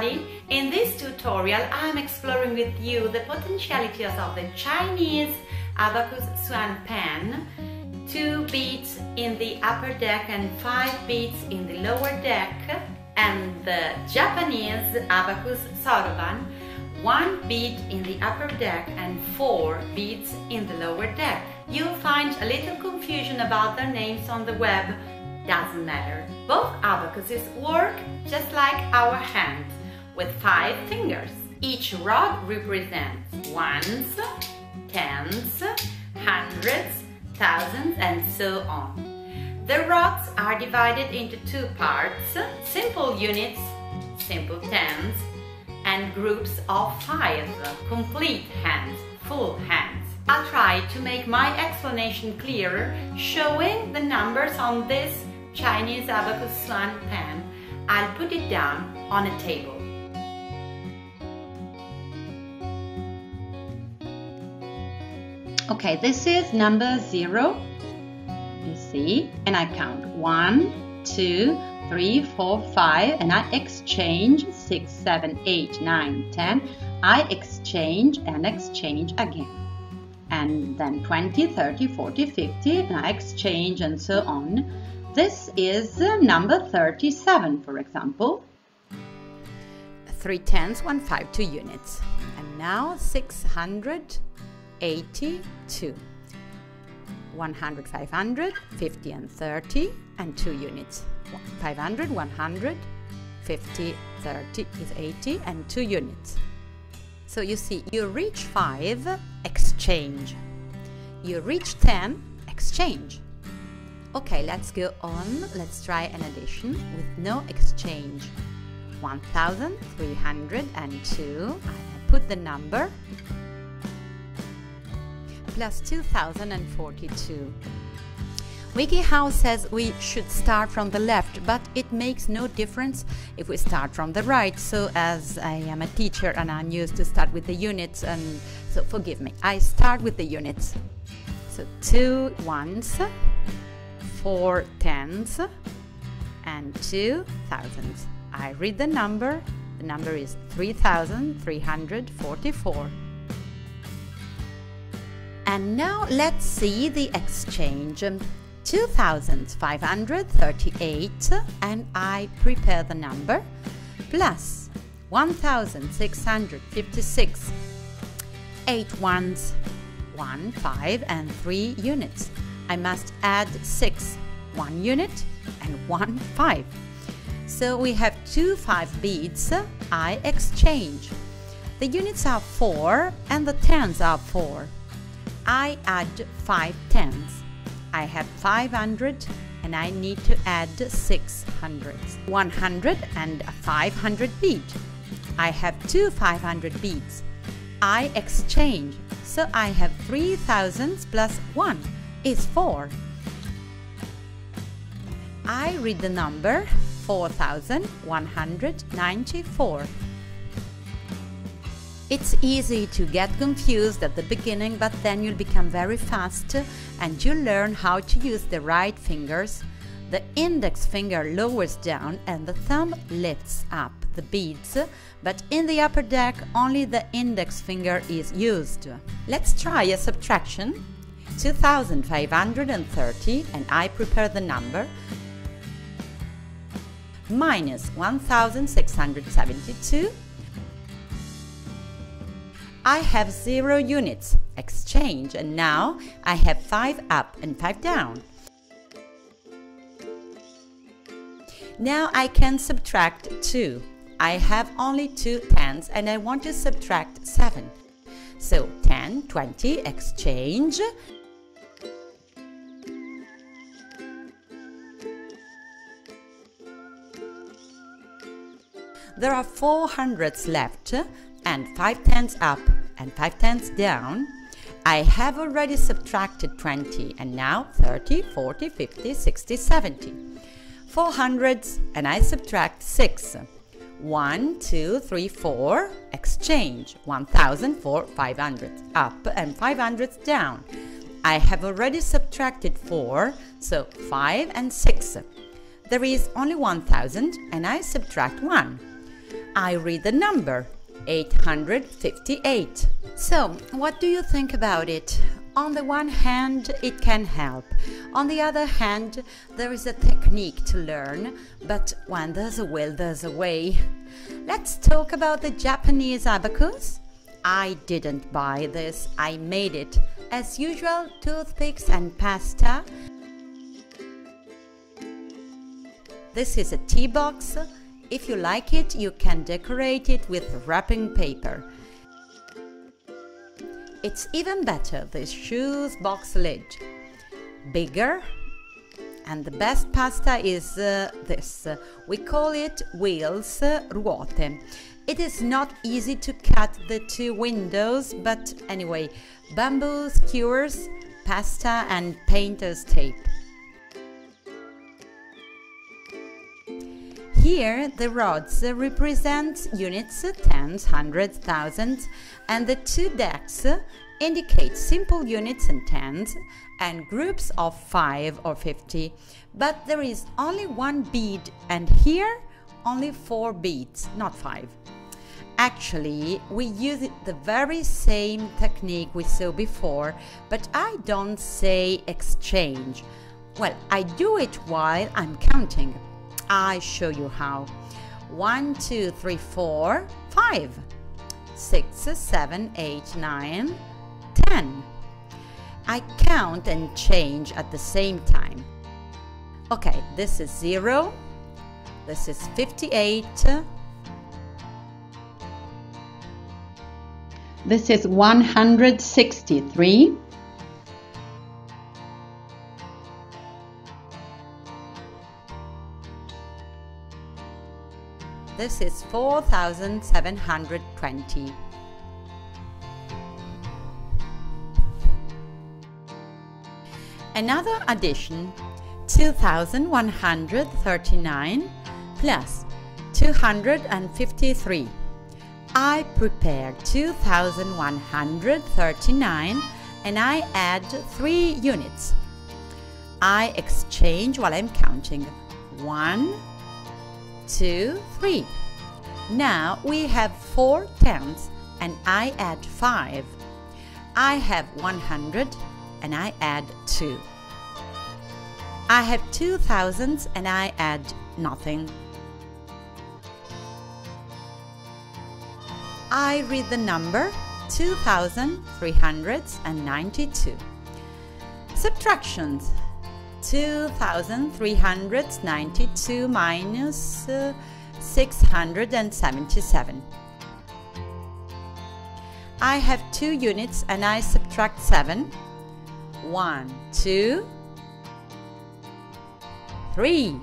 everybody! In this tutorial I'm exploring with you the potentialities of the Chinese Abacus Suan pan, two beads in the upper deck and five beads in the lower deck, and the Japanese Abacus Soroban, one bead in the upper deck and four beads in the lower deck. You'll find a little confusion about their names on the web, doesn't matter. Both abacuses work just like our hands, with five fingers. Each rod represents ones, tens, hundreds, thousands, and so on. The rods are divided into two parts, simple units, simple tens, and groups of five, complete hands, full hands. I'll try to make my explanation clearer, showing the numbers on this Chinese abacus swan pen. I'll put it down on a table. Okay, this is number zero. You see, and I count one, two, three, four, five, and I exchange six, seven, eight, nine, ten. I exchange and exchange again. And then 20, 30, 40, 50, and I exchange and so on. This is number 37, for example. Three tens, one five, two units. And now 682. 100, 500, 50 and 30, and two units. 500, 100, 50, 30 is 80, and two units. So you see, you reach 5, exchange. You reach 10, exchange. Okay, let's go on. Let's try an addition with no exchange. 1302. I put the number plus 2042. WikiHow says we should start from the left, but it makes no difference if we start from the right. So as I am a teacher and I'm used to start with the units, and so forgive me, I start with the units. So two ones, four tens and two thousands. I read the number. The number is 3,344. And now let's see the exchange. Um, 2,538 and I prepare the number plus 1,656 8 ones, 1, 5 and 3 units. I must add 6, 1 unit and 1 5. So we have two 5 beads. Uh, I exchange. The units are 4 and the tens are 4. I add 5 tens. I have 500 and I need to add 600. 100 and a 500 bead. I have two 500 beads. I exchange, so I have 3 thousands plus 1 is 4. I read the number 4194. It's easy to get confused at the beginning, but then you'll become very fast and you'll learn how to use the right fingers. The index finger lowers down and the thumb lifts up the beads, but in the upper deck only the index finger is used. Let's try a subtraction. 2530 and I prepare the number minus 1672 I have 0 units, exchange, and now I have 5 up and 5 down. Now I can subtract 2. I have only 2 tens and I want to subtract 7. So 10, 20, exchange, There are four hundreds left and five tens up and five tens down. I have already subtracted 20 and now 30, 40, 50, 60, 70. Four hundreds and I subtract 6. 1, 2, 3, 4, exchange, 1000 for 500, up and 500 down. I have already subtracted 4, so 5 and 6. There is only 1000 and I subtract 1. I read the number 858. So, what do you think about it? On the one hand, it can help. On the other hand, there is a technique to learn, but when there's a will, there's a way. Let's talk about the Japanese abacus. I didn't buy this, I made it. As usual, toothpicks and pasta. This is a tea box. If you like it, you can decorate it with wrapping paper. It's even better, this shoes box lid. Bigger, and the best pasta is uh, this. We call it wheels, ruote. It is not easy to cut the two windows, but anyway, bamboo skewers, pasta and painter's tape. Here, the rods represent units, tens, hundreds, thousands, and the two decks indicate simple units and tens and groups of 5 or 50. But there is only one bead, and here only 4 beads, not 5. Actually, we use the very same technique we saw before, but I don't say exchange. Well, I do it while I'm counting. I show you how. One, two, three, four, five, six, seven, eight, nine, ten. I count and change at the same time. Okay, this is zero. This is 58. This is 163. This is 4,720. Another addition 2,139 plus 253. I prepare 2,139 and I add 3 units. I exchange while I'm counting. 1, two, three. Now we have four tens and I add five. I have 100 and I add two. I have two thousands and I add nothing. I read the number 2392. Subtractions 2392 minus uh, 677. I have two units and I subtract 7. 1, 2, 3,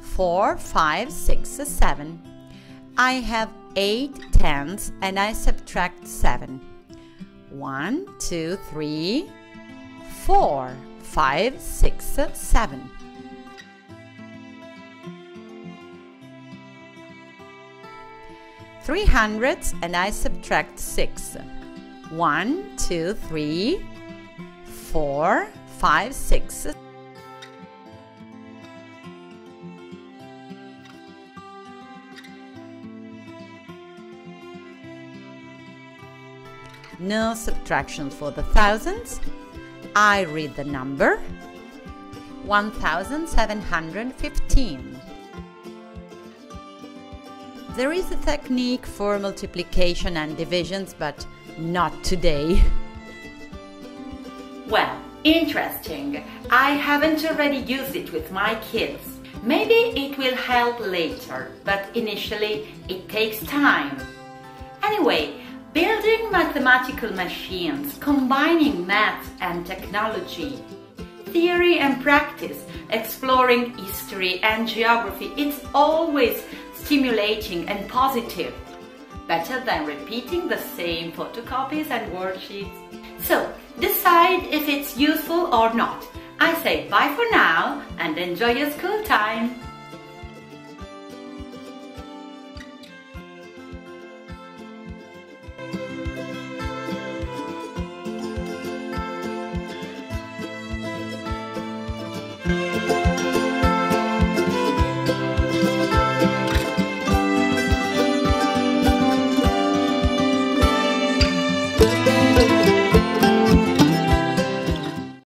4, 5, 6, 7. I have 8 tens and I subtract 7. 1, 2, 3, four, five, six, seven. Three hundreds and I subtract six. One, two, three, four, five, six. No subtraction for the thousands. I read the number 1715. There is a technique for multiplication and divisions, but not today. Well, interesting. I haven't already used it with my kids. Maybe it will help later, but initially it takes time. Anyway, Building mathematical machines, combining math and technology, theory and practice, exploring history and geography, it's always stimulating and positive. Better than repeating the same photocopies and worksheets. So, decide if it's useful or not. I say bye for now and enjoy your school time.